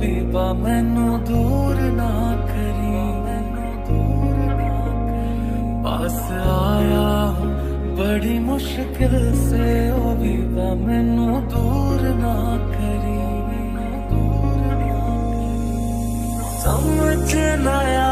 Habiba मैनू दूर ना करी। मैनू दूर ना पास आया बड़ी मुश्किल से हबीबा मैनु दूर ना करी। दूर ना समझ लाया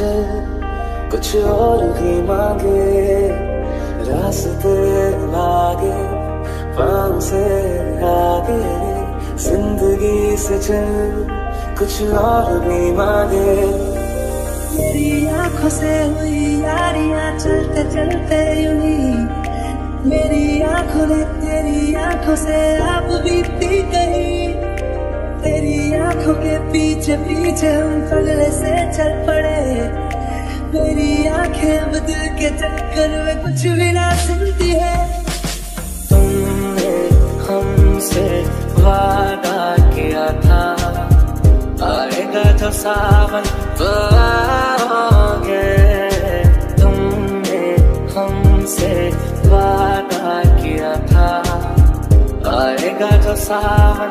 चल कुछ और भी मांगे। रास्ते लागे, पाँव से आगे ज़िंदगी से चल कुछ और भी मांगे। मेरी आँखों से हुई यारियाँ चलते चलते यूनी। मेरी आँखों ने तेरी आँखों से आप बीती गई। तेरी आँखों के पीछे पीछे हम पगले से चल पड़े। मेरी आँखें बदल के चक्कर में कुछ भी ना सुनती है। तुमने हमसे वादा किया था। आएगा जो सावन तो आओगे तुमने हमसे वादा किया था। आएगा जो सावन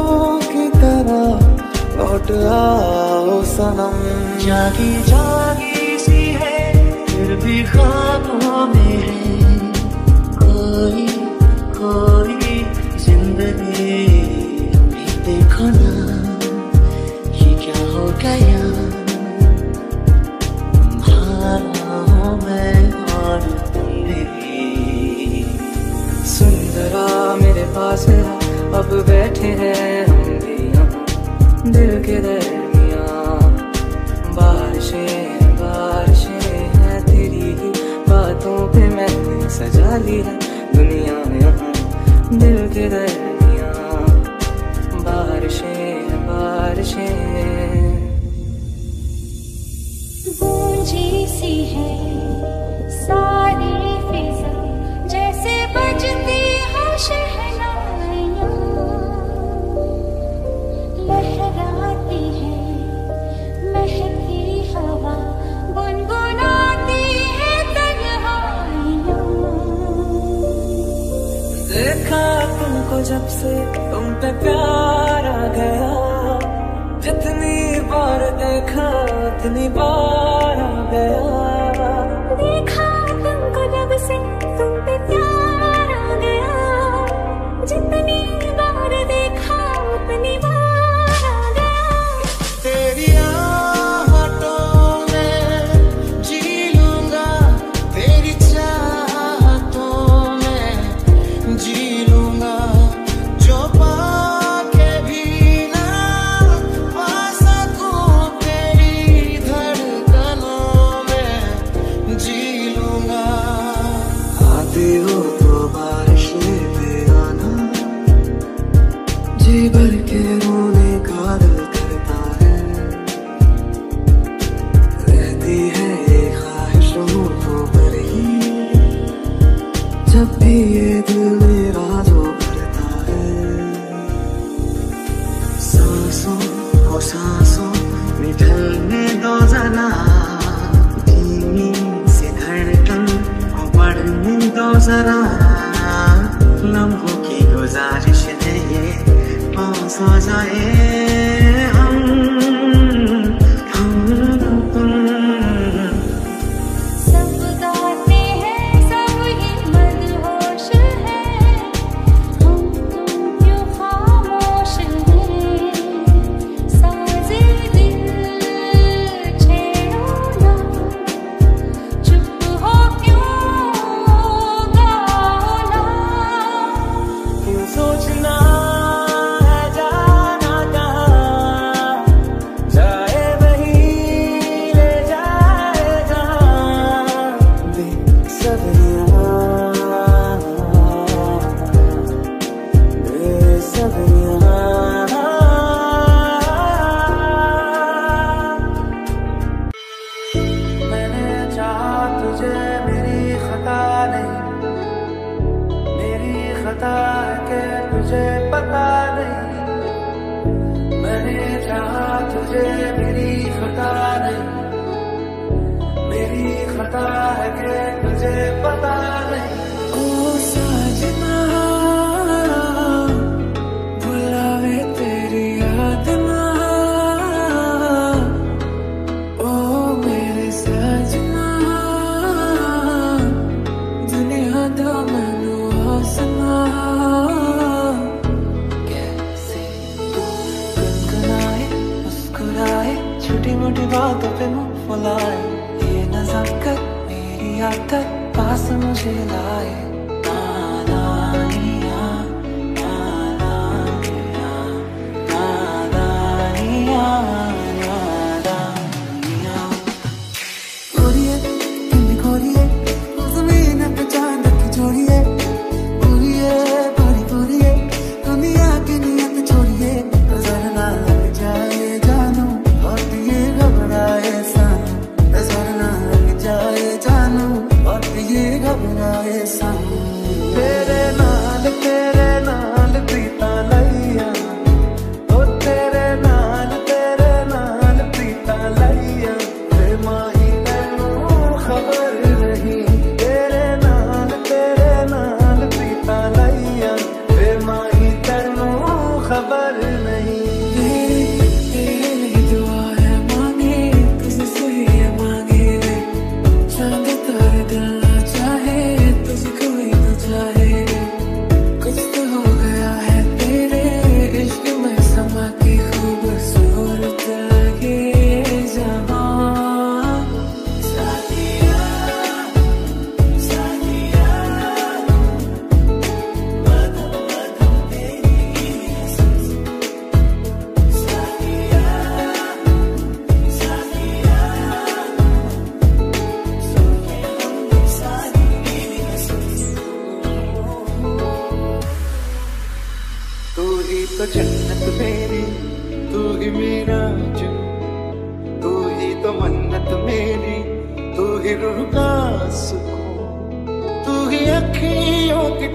आओ सनम। जागी जागी सी है, फिर भी ख्वाबों में है। कोई कोई ज़िंदगी देखो ना ये क्या हो गया? तुम्हारा हूँ मैं और सुंदरा मेरे पास अब बैठे हैं दिल के दरमियाँ बारिशें बारिशें हैं तेरी ही बातों पे मैंने सजा ली है दुनिया यहाँ। दिल के दरमियाँ बारिशें बारिशें गूंजी सी है सारी जब से तुम पे प्यार आ गया, जितनी बार देखा, उतनी बार आ गया। देखा तुमको जब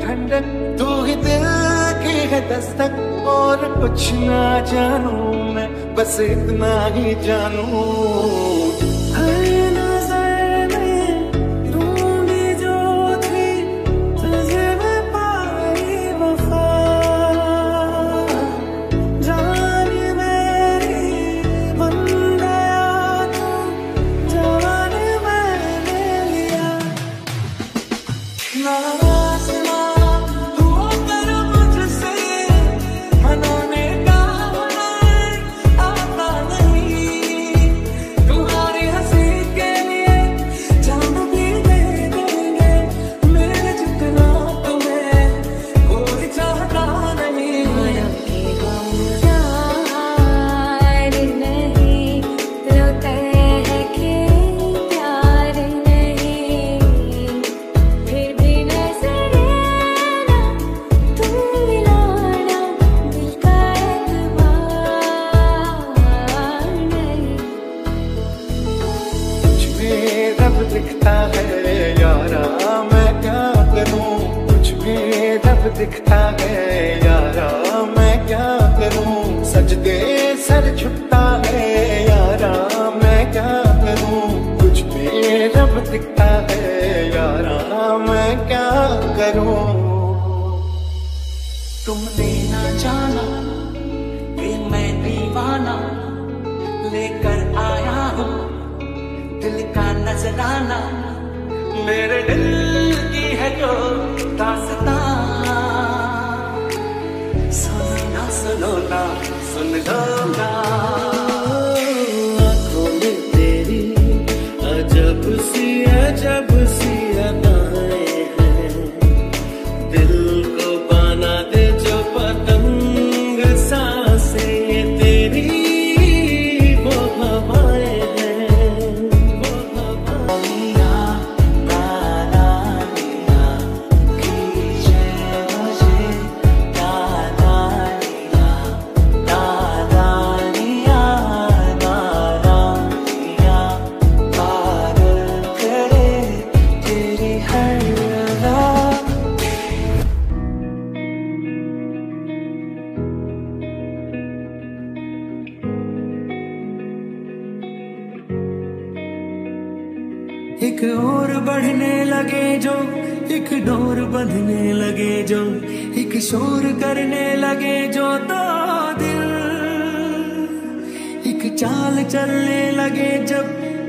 ठंडक तू ही दिल की है दस्तक, और कुछ ना जानू मैं, बस इतना ही जानू। नजराना मेरे दिल की है जो दासता। सुनो ना सुनो ना सुन लो ना। जो एक शोर करने लगे जो दो दिल। एक चाल चलने लगे जब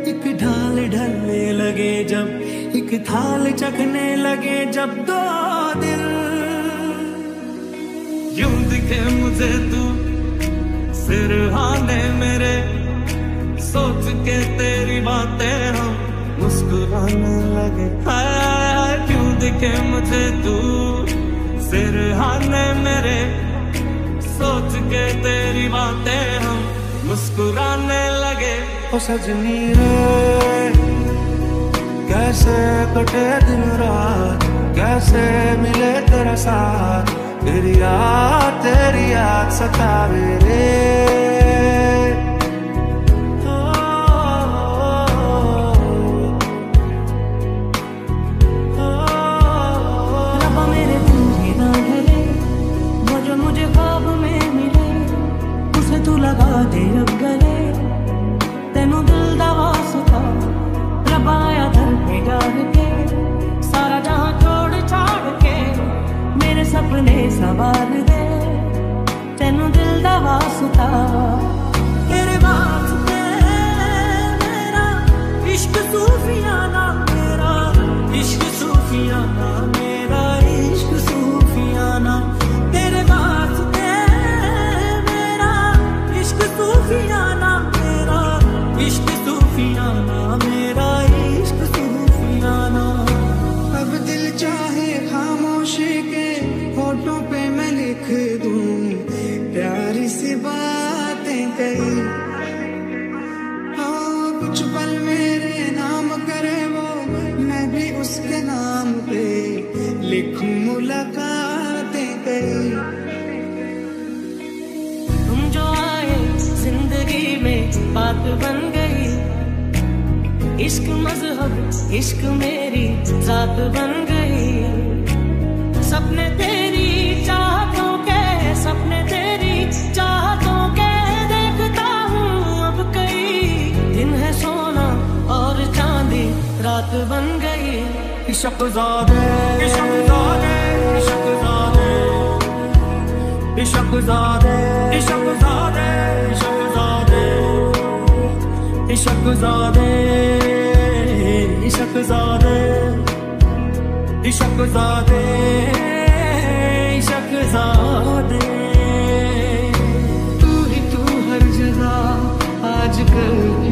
एक ढाल ढलने लगे जब एक थाल चखने लगे जब दो दिल। यूँ दिखे मुझे तू सिर सिरहाने मेरे। सोच के तेरी बातें हम मुस्कुराने लगे। हाय, क्यों दिखे मुझे तू? सिरहाने मेरे, सोच के तेरी बातें हम मुस्कुराने लगे। ओ सजनी रे, कैसे कटे दिन रात, कैसे मिले तेरा साथ, तेरी याद तेरी याद सतावे रे। उसे तू लगा दे अब गले। तेनू दिल दा वास्ता रब्बा आया दर पे डाल के। सारा जहाँ छोड़ छाड़ के, मेरे तेरे वास्ते इशकजादे इशकजादे इशकजादे इशकजादे इशकजादे इशकजादे इशकजादे इशकजादे इशकजादे इशकजादे तू ही तू हर जगह आजकल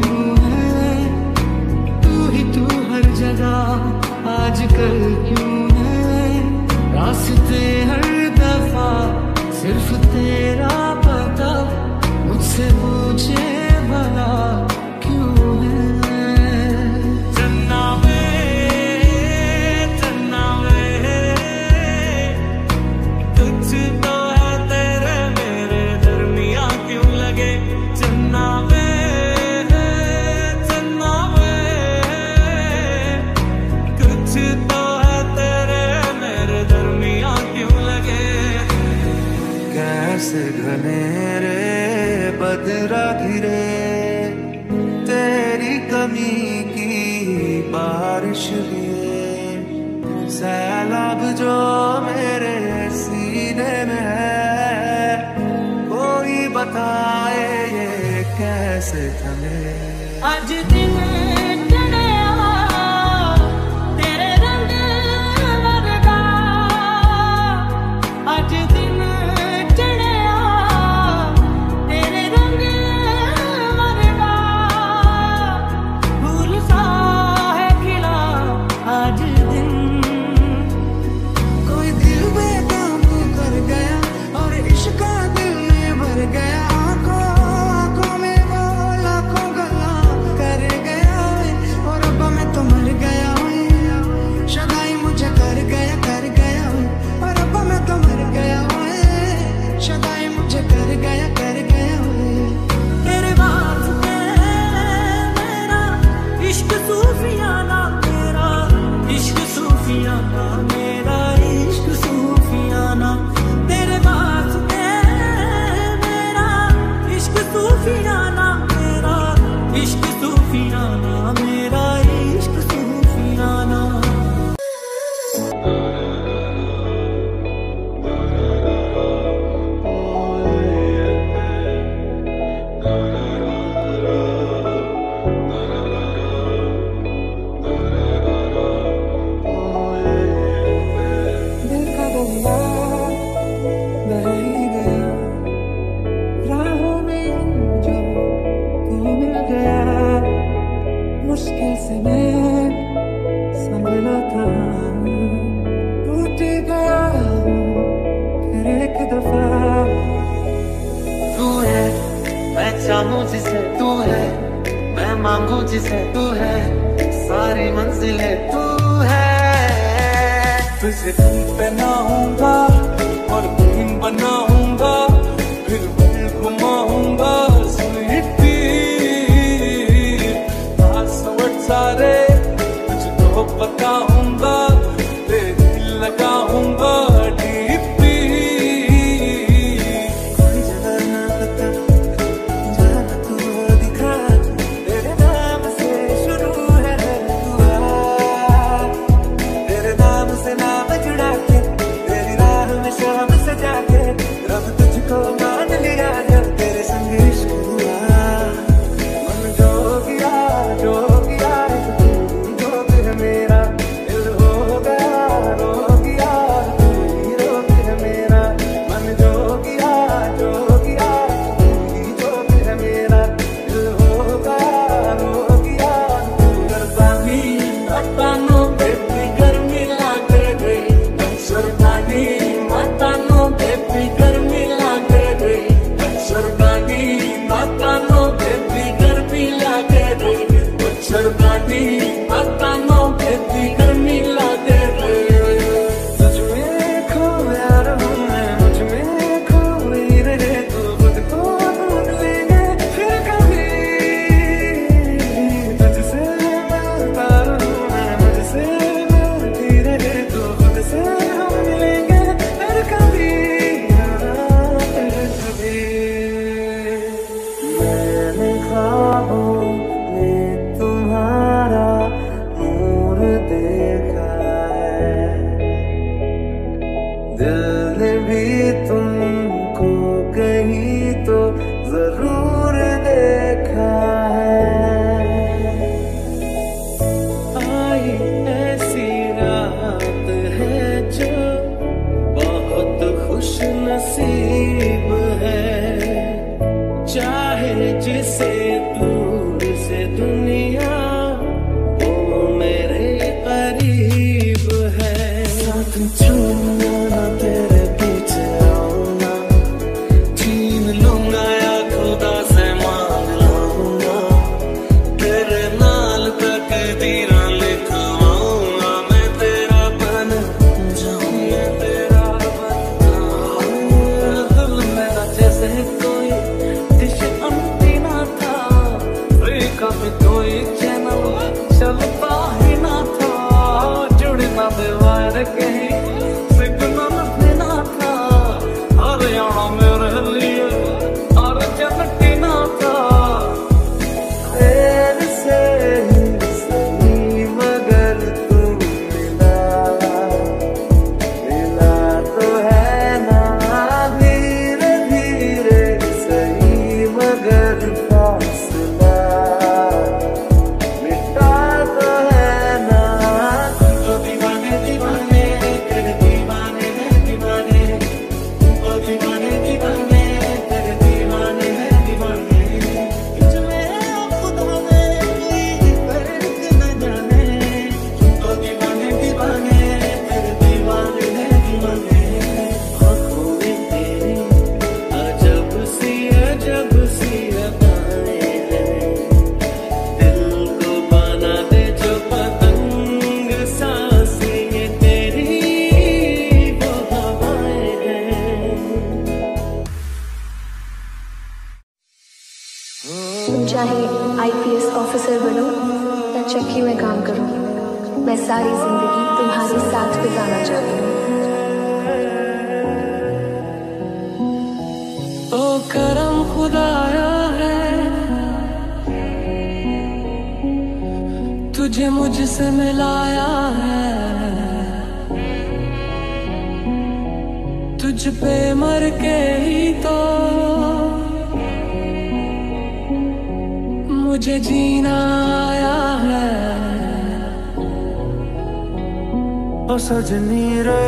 सजनी रे,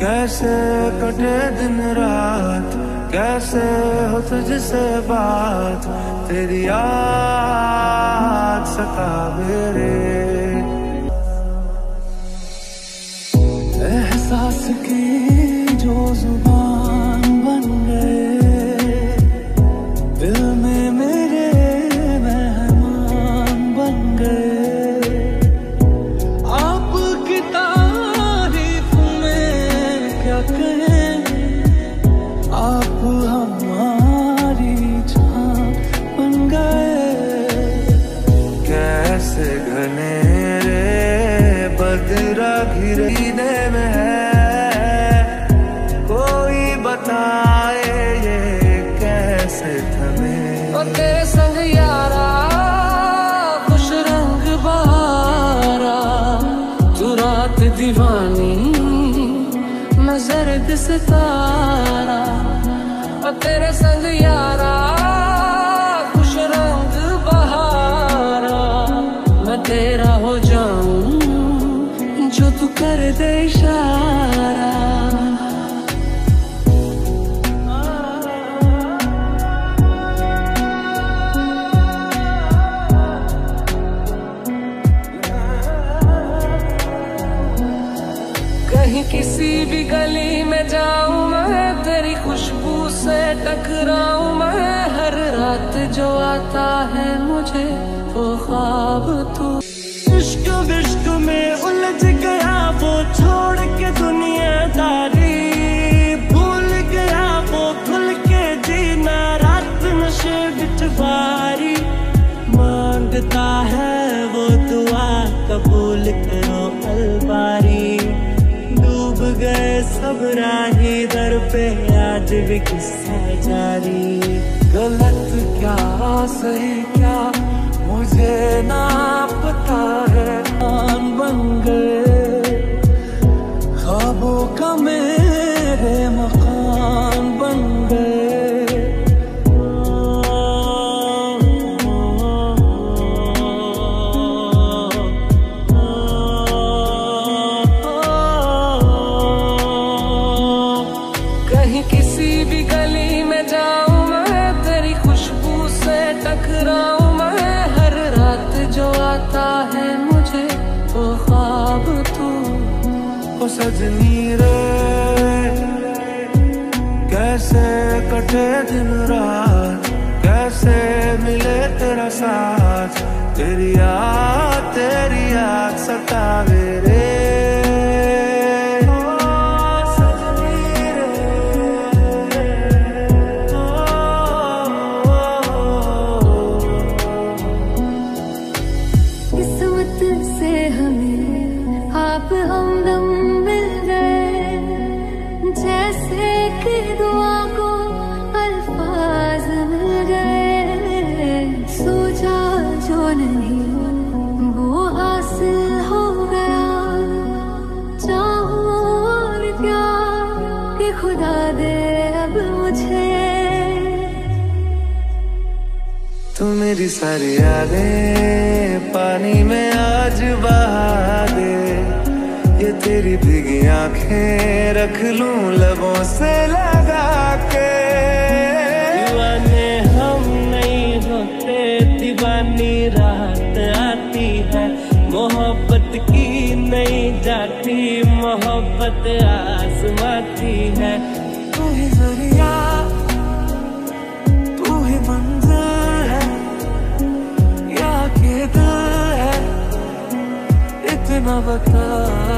कैसे कटे दिन रात, कैसे हो तुझसे बात, तेरी याद सता मेरे। एहसास की जो ज़ुबान थे वो ख्वाब तू। इश्क विश्क में उलझ गया वो, छोड़ के दुनियादारी। भूल गया वो, खुल के जीना, रात नशे बिटवारी माँगता है वो दुआ कबूल करो अलबारी डूब गए सब राही, दर पे आज भी किस्सा जारी। गलत क्या सही? मुझे ना पता है मान बन गए कैसे कटे दिन रात कैसे मिले तेरा साथ? तेरी याद तेरी याद सता मेरे तेरी सारी यादें पानी में आज बहा दे। ये तेरी भीगी आँखें रख लू लबों से लगा के। दीवाने हम नहीं होते, दीवानी रात आती है। मोहब्बत की नहीं जाती, मोहब्बत आजमाती है। of a thug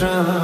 children.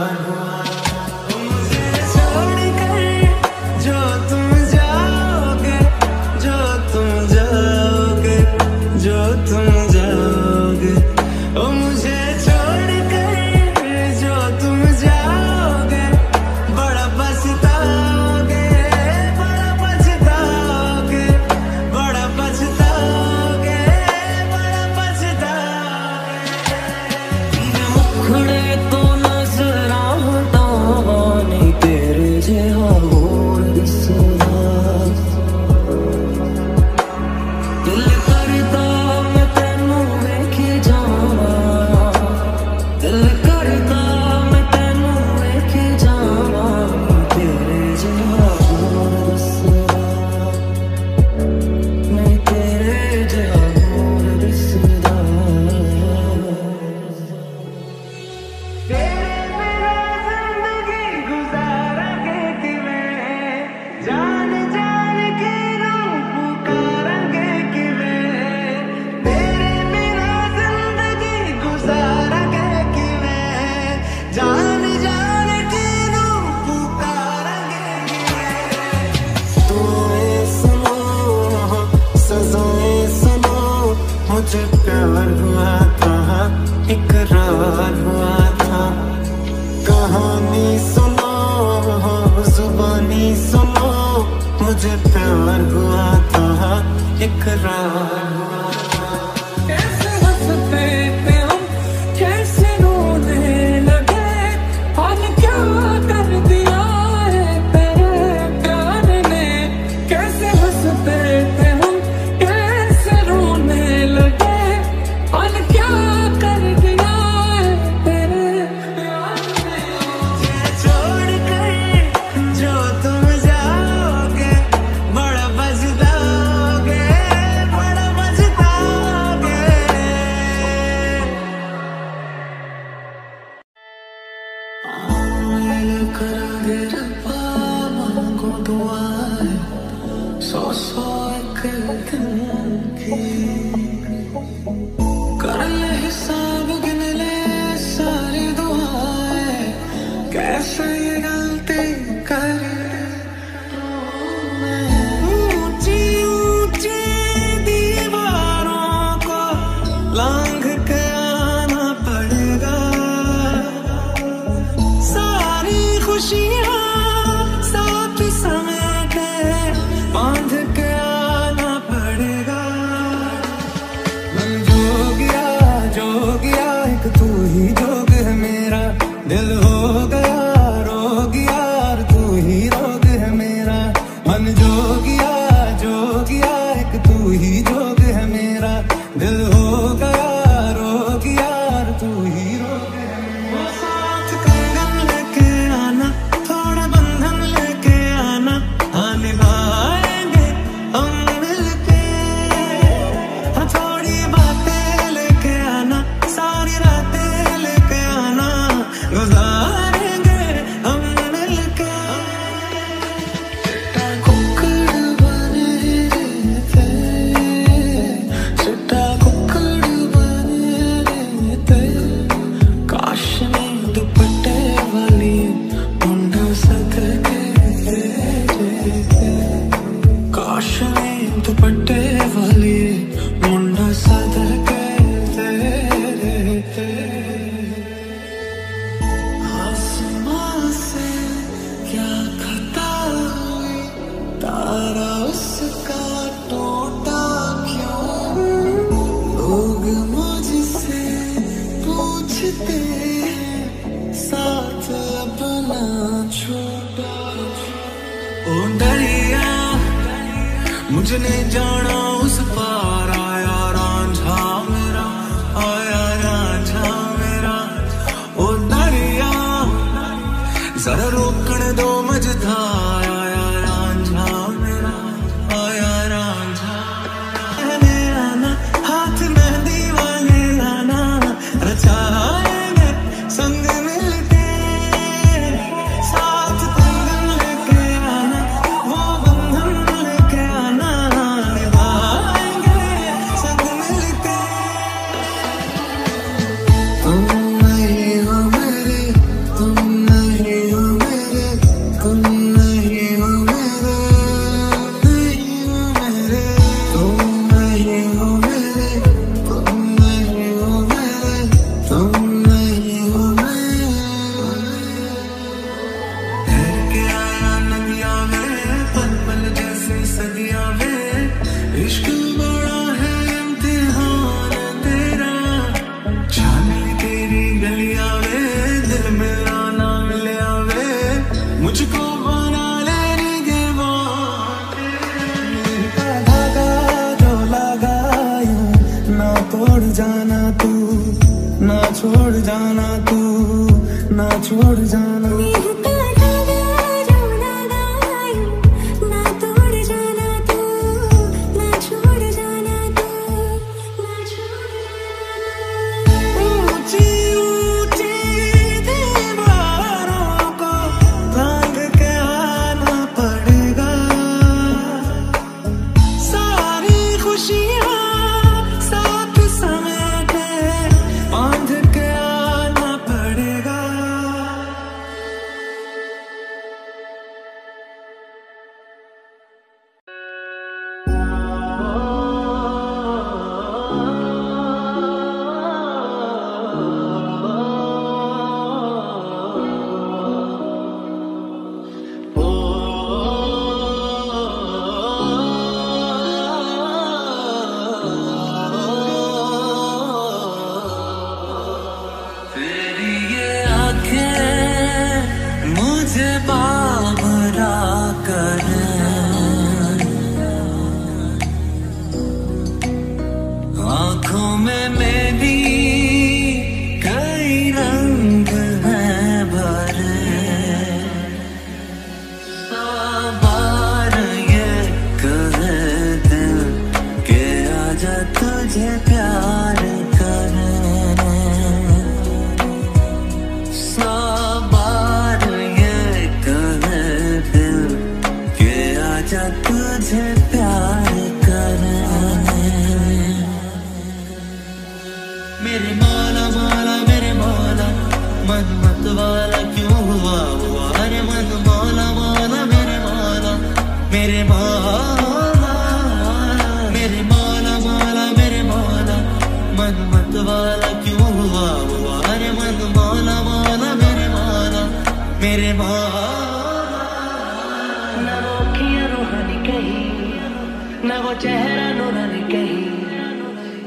ना वो चेहरा नूरा नहीं कहीं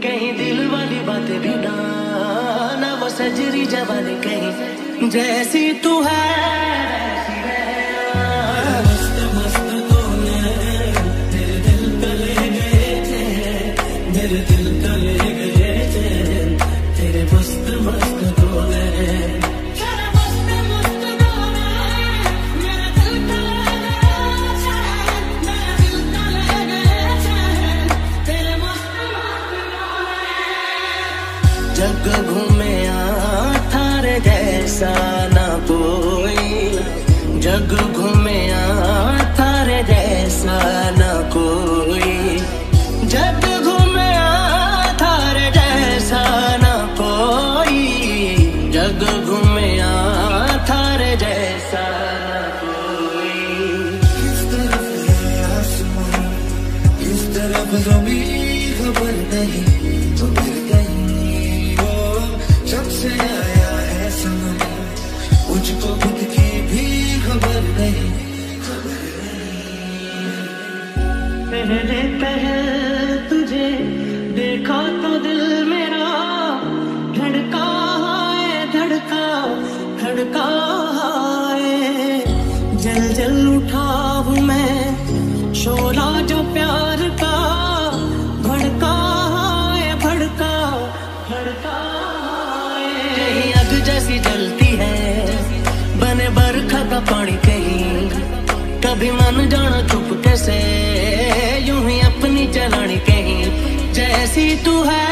कहीं दिल वाली बातें भी ना ना वो सजरी जवानी कहीं। जैसी तू है जल उठा हूँ मैं, शोला जो प्यार का भड़का है, भड़का भड़का अग जैसी जलती है, बने बरखा का पानी कहीं, कभी मन जाना चुप कैसे, यूँ ही अपनी चलानी कहीं, जैसी तू है।